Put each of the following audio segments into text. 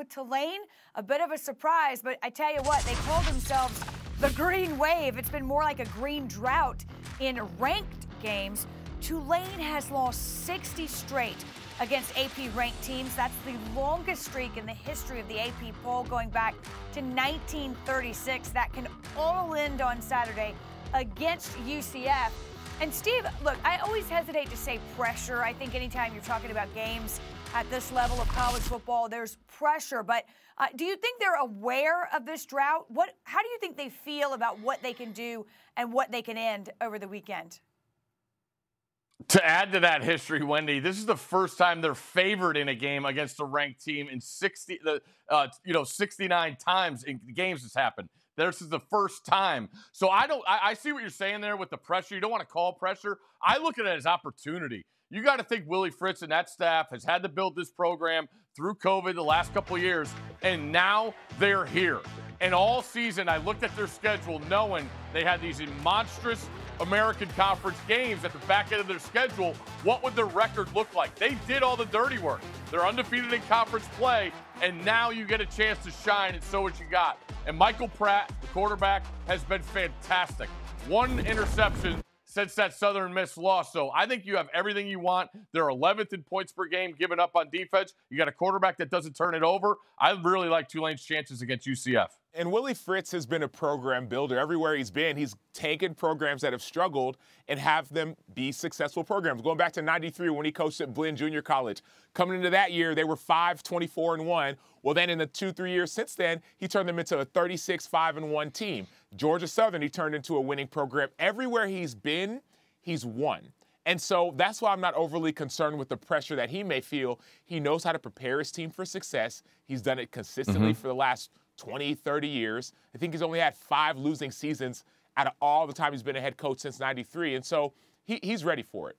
with Tulane. A bit of a surprise, but I tell you what, they call themselves the Green Wave. It's been more like a green drought in ranked games. Tulane has lost 60 straight against AP ranked teams. That's the longest streak in the history of the AP poll going back to 1936. That can all end on Saturday against UCF. And Steve, look, I always hesitate to say pressure. I think anytime you're talking about games at this level of college football, there's pressure. But uh, do you think they're aware of this drought? What? How do you think they feel about what they can do and what they can end over the weekend? To add to that history, Wendy, this is the first time they're favored in a game against a ranked team in 60, uh, you know, 69 times in games has happened. This is the first time. So I don't, I, I see what you're saying there with the pressure. You don't want to call pressure. I look at it as opportunity. You got to think Willie Fritz and that staff has had to build this program through COVID the last couple years, and now they're here. And all season, I looked at their schedule knowing they had these monstrous American Conference games at the back end of their schedule, what would their record look like? They did all the dirty work. They're undefeated in conference play, and now you get a chance to shine, and show what you got. And Michael Pratt, the quarterback, has been fantastic. One interception since that Southern Miss loss. So I think you have everything you want. They're 11th in points per game given up on defense. You got a quarterback that doesn't turn it over. I really like Tulane's chances against UCF. And Willie Fritz has been a program builder. Everywhere he's been, he's taken programs that have struggled and have them be successful programs. Going back to 93 when he coached at Blinn Junior College. Coming into that year, they were 5, 24, and 1. Well, then in the two, three years since then, he turned them into a 36, 5, and 1 team. Georgia Southern, he turned into a winning program. Everywhere he's been, he's won. And so that's why I'm not overly concerned with the pressure that he may feel. He knows how to prepare his team for success. He's done it consistently mm-hmm. for the last 20, 30 years. I think he's only had five losing seasons out of all the time he's been a head coach since 93. And so he, he's ready for it.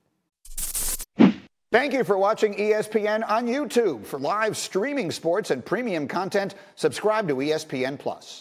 Thank you for watching ESPN on YouTube. For live streaming sports and premium content, subscribe to ESPN Plus.